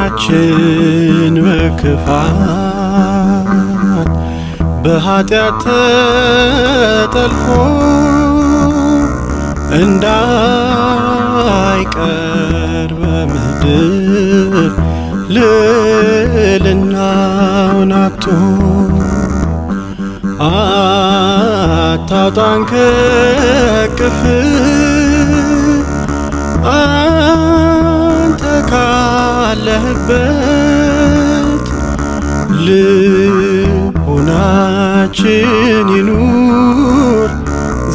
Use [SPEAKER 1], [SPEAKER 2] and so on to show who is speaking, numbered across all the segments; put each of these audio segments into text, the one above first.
[SPEAKER 1] ልቡናችን በክፋት በኃጢአት ተጠልፎ እንዳይቀር በምድር ልዕልናውን አጥቶ አታውጣን ከቅፍ ካለህበት ልቡናችን ይኑር።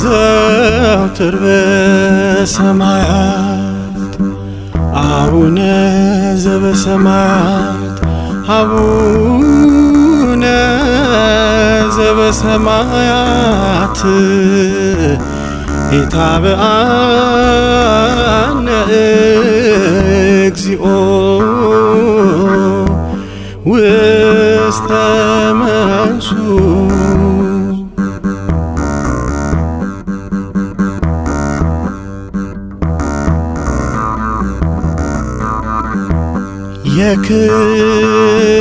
[SPEAKER 1] ዘውትር በሰማያት አቡነ ዘበሰማያት አቡነ ዘበሰማያት ኢታብአነ እግዚኦ ውስተ መንሱ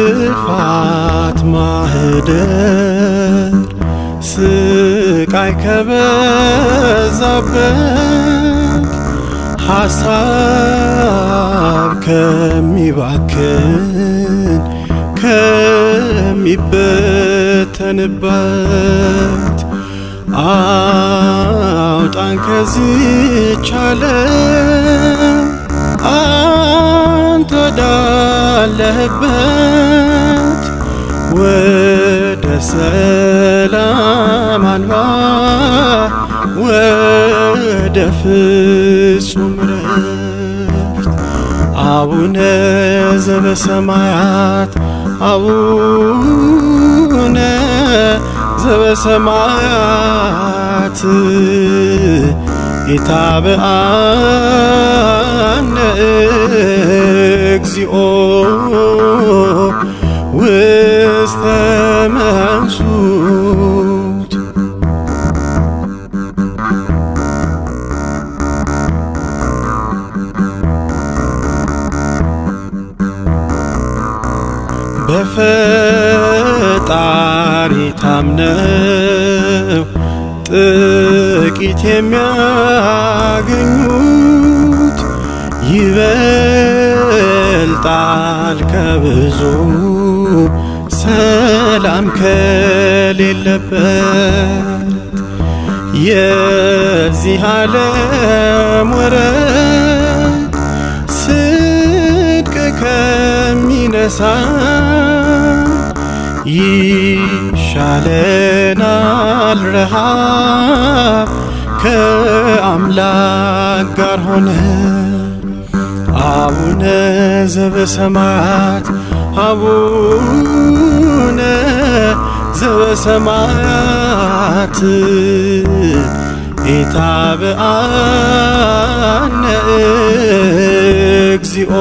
[SPEAKER 1] የክፋት ማህደር ስቃይ ከበዛበት ሐሳብ ከሚባክን ከሚበተንበት አውጣን ከዚህች ዓለም አንተ ወዳለህበት ወደ ሰላም አልባ ወደ ፍጹም ረፍት አቡነ ዘበሰማያት አቡነ ዘበሰማያት ኢታብአነ በፈጣሪ ታምነው ጥቂት የሚያገኙት ይበልጣል ከብዙ ሰላም ከሌለበት። የዚህ ዓለም ወረት ስድቅ ከሚነሳ ይሻለናል ረሃብ ከአምላክ ጋር ሆነ። አቡነ ዘበሰማያት አቡነ ዘበሰማያት ኢታብአነ እግዚኦ